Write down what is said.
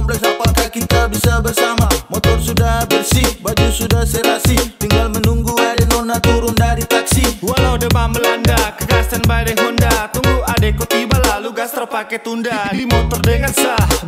kompleks apakah kita bisa bersama? Motor sudah bersih, baju sudah serasi. Tinggal menunggu ada nona turun dari taksi. Walau demam melanda, kekerasan badai Honda. Tunggu adekku tiba lalu gas terpakai tunda. Di motor dengan sah.